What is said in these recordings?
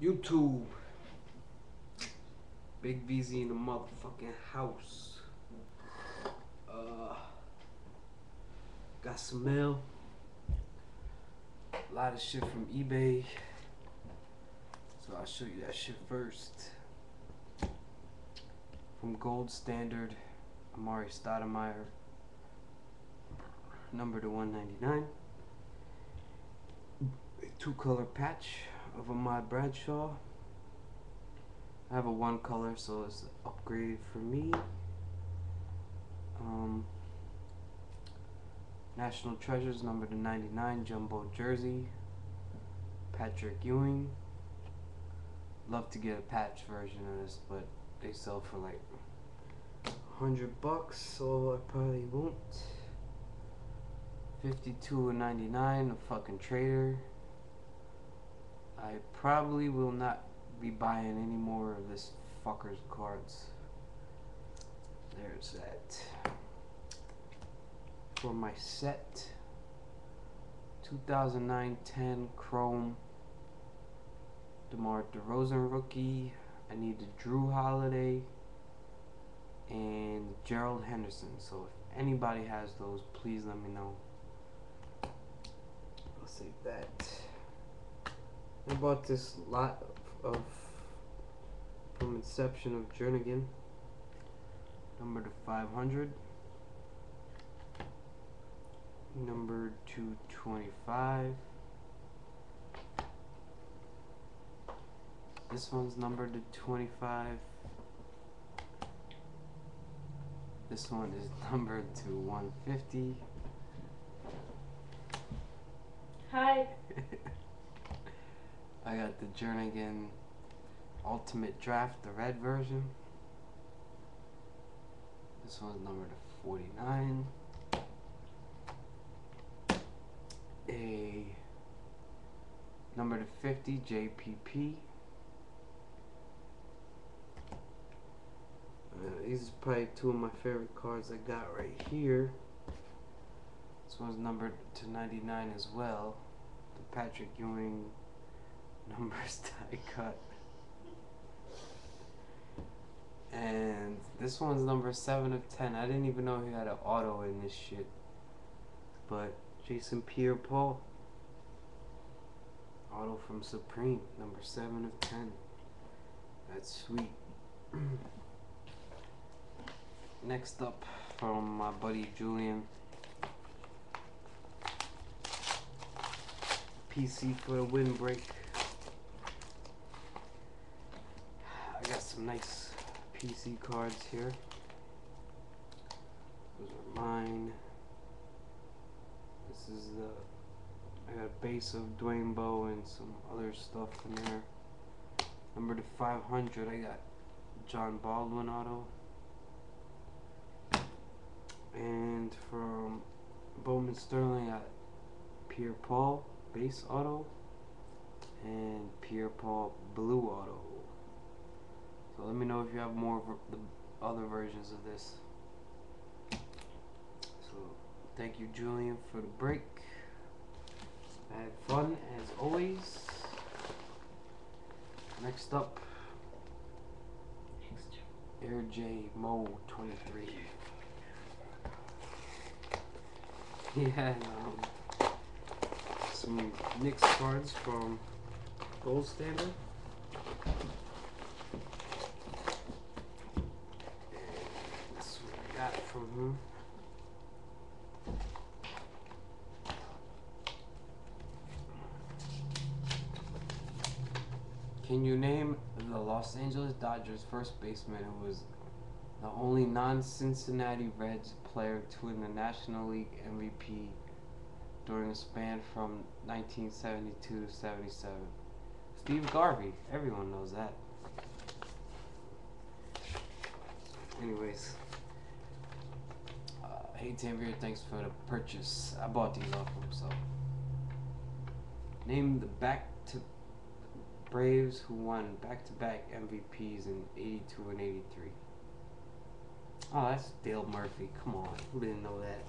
YouTube. Big VZ in the motherfucking house. Uh, got some mail. A lot of shit from eBay. So I'll show you that shit first. From Gold Standard, Amar'e Stoudemire. Number to 199. A two color patch of Ahmad Bradshaw. I have a one color, so it's an upgrade for me. Um, National Treasures number to 99 jumbo jersey. Patrick Ewing. Love to get a patch version of this, but they sell for like 100 bucks, so I probably won't. 52 and 99, a fucking trader. I probably will not be buying any more of this fucker's cards. There's that. For my set, 2009-10 Chrome DeMar DeRozan rookie. I need the Jrue Holiday and Gerald Henderson. So if anybody has those, please let me know. I'll save that. I bought this lot of from Inception of Jernigan, number to 500, number 225. This one's numbered to 25. This one is numbered to 150. Hi. I got the Jernigan Ultimate Draft, the red version. This one's numbered to 49. A number to 50 JPP. Uh, these are probably two of my favorite cards I got right here. This one's numbered to 99 as well. The Patrick Ewing numbers die cut. And this one's number 7 of 10. I didn't even know he had an auto in this shit. But Jason Pierre Paul. Auto from Supreme, number 7 of 10. That's sweet. Next up from my buddy Julian. PC for the windbreak. I got some nice PC cards here. Those are mine. This is the I got a base of Dwayne Bowe and some other stuff in there. Number to 500, I got John Baldwin auto. And from Bowman Sterling, I got Pierre Paul base auto and Pierre Paul blue auto. So let me know if you have more of the other versions of this. So thank you Julian for the break. I had fun as always. Next up, Air J Mo 23. He had um, some Knicks cards from Gold Standard. And That's what I from. Can you name the Los Angeles Dodgers first baseman who was the only non-Cincinnati Reds player to win the National League MVP during a span from 1972 to 77? Steve Garvey. Everyone knows that. Anyways. Hey Tamir, thanks for the purchase. I bought these off him, so. Name the back to Braves who won back-to-back MVPs in 82 and 83. Oh, that's Dale Murphy. Come on, who didn't know that?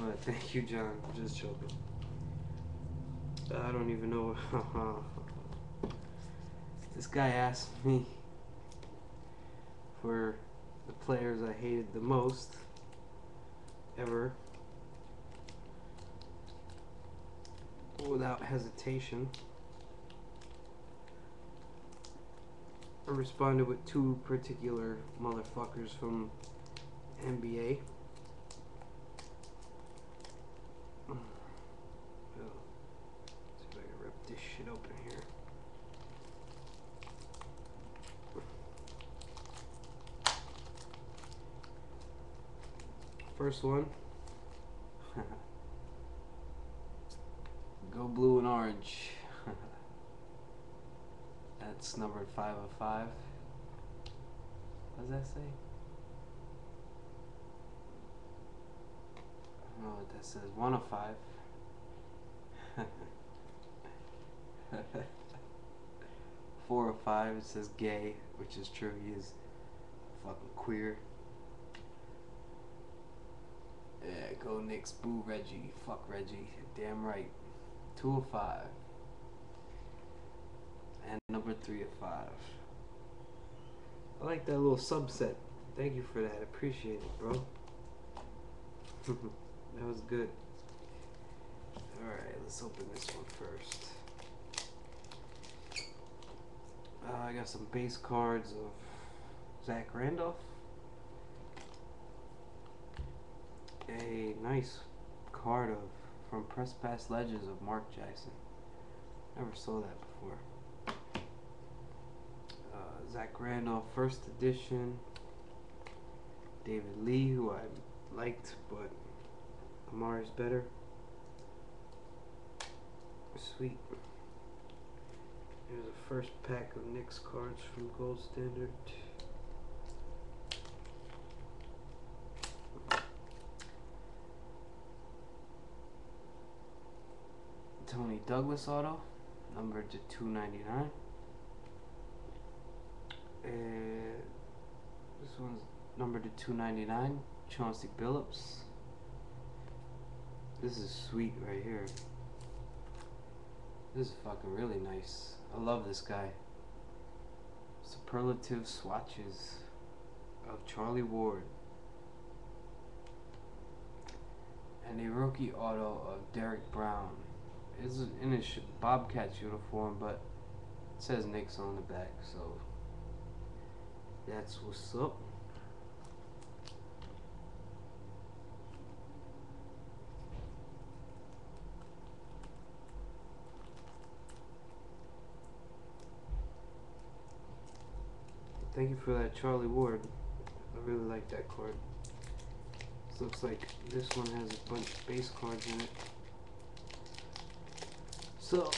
But thank you, John. I'm Just joking. I don't even know. This guy asked me for the players I hated the most ever without hesitation. I responded with two particular motherfuckers from NBA. Oh, see if I can rip this shit open here. First one. Go blue and orange. That's numbered 505. What does that say? I don't know what that says. 105. Four or five, it says gay, which is true. He is fucking queer. Go Knicks, boo Reggie, fuck Reggie, damn right. Two of five. And number three of five. I like that little subset. Thank you for that. Appreciate it, bro. that was good. Alright, let's open this one first. Uh, I got some base cards of Zach Randolph. A nice card of from Press Pass Legends of Mark Jackson. Never saw that before. Uh, Zach Randolph, first edition. David Lee, who I liked, but Amar'e's better. Sweet. Here's a first pack of Knicks cards from Gold Standard. Tony Douglas auto, numbered to 299. And eh, this one's numbered to 299. Chauncey Billups. This is sweet right here. This is fucking really nice. I love this guy. Superlative swatches of Charlie Ward. And a rookie auto of Derrick Brown. It's in his Bobcats uniform, but it says Knicks on the back, so that's what's up. Thank you for that Charlie Ward. I really like that card. This looks like this one has a bunch of base cards in it. So,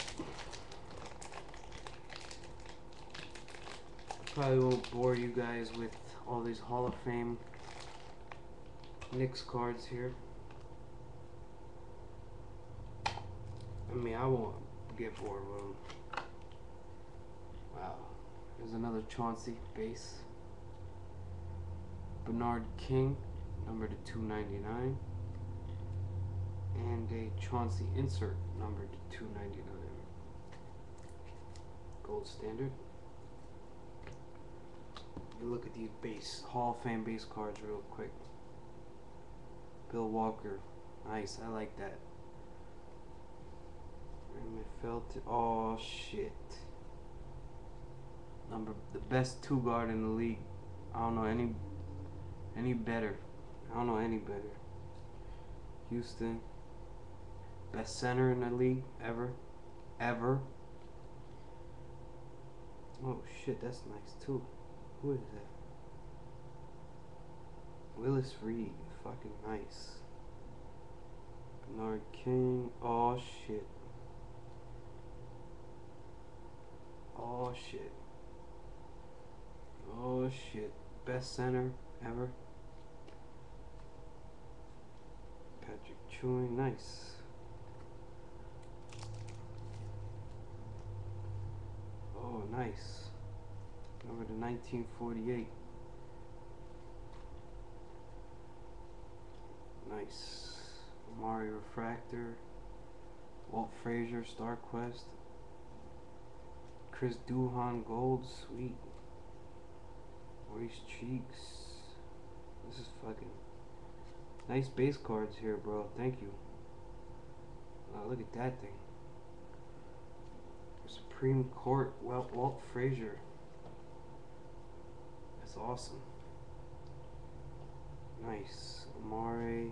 probably won't bore you guys with all these Hall of Fame Knicks cards here. I mean, I won't get bored with them. Wow. There's another Chauncey base. Bernard King, number to 299. And a Chauncey insert, numbered to 299. Gold standard. You look at these base Hall of Fame base cards real quick. Bill Walker, nice. I like that. Raymond Felton. Oh shit. Number the best two guard in the league. I don't know any any better. I don't know any better. Houston. Best center in the league ever. Ever. Oh shit, that's nice too. Who is that? Willis Reed. Fucking nice. Bernard King. Oh shit. Oh shit. Oh shit. Best center ever. Patrick Ewing. Nice. Oh, nice. Over to 1948. Nice. Mario Refractor. Walt Frazier, StarQuest. Chris Duhon Gold, sweet. Maurice Cheeks. This is fucking nice base cards here, bro. Thank you. Wow, look at that thing. Supreme Court, Walt, Walt Frazier. That's awesome. Nice. Amare.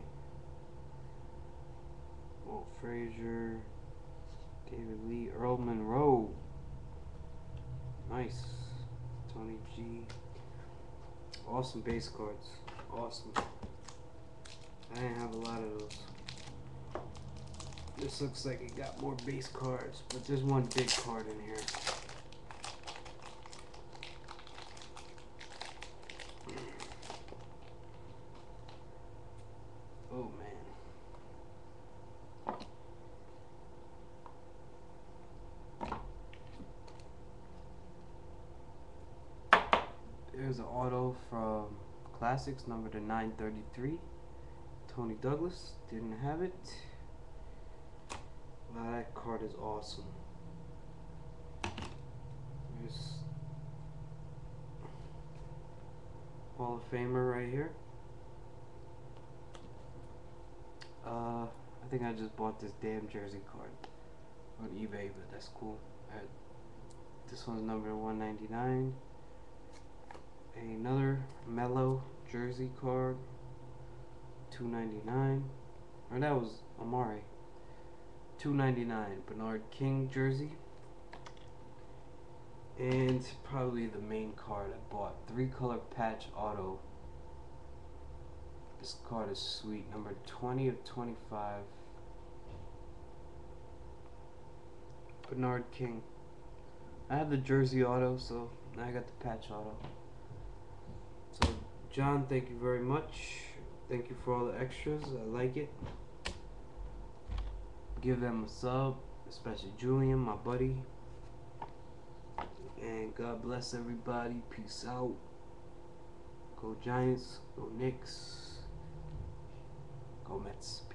Walt Frazier. David Lee. Earl Monroe. Nice. Tony G. Awesome base cards. Awesome. I didn't have a lot of those. This looks like it got more base cards, but there's one big card in here. Oh man. There's an auto from Classics number to 933. Tony Douglas didn't have it. That card is awesome. There's Hall of Famer right here. Uh, I think I just bought this damn jersey card on eBay, but that's cool. Had, this one's number 199. Another Melo jersey card, 299. Or that was Amar'e. 299 Bernard King jersey. And probably the main card I bought. Three color patch auto. This card is sweet. Number 20 of 25. Bernard King. I have the jersey auto, so now I got the patch auto. So, John, thank you very much. Thank you for all the extras. I like it. Give them a sub, especially Julian, my buddy. And God bless everybody. Peace out. Go Giants. Go Knicks. Go Mets.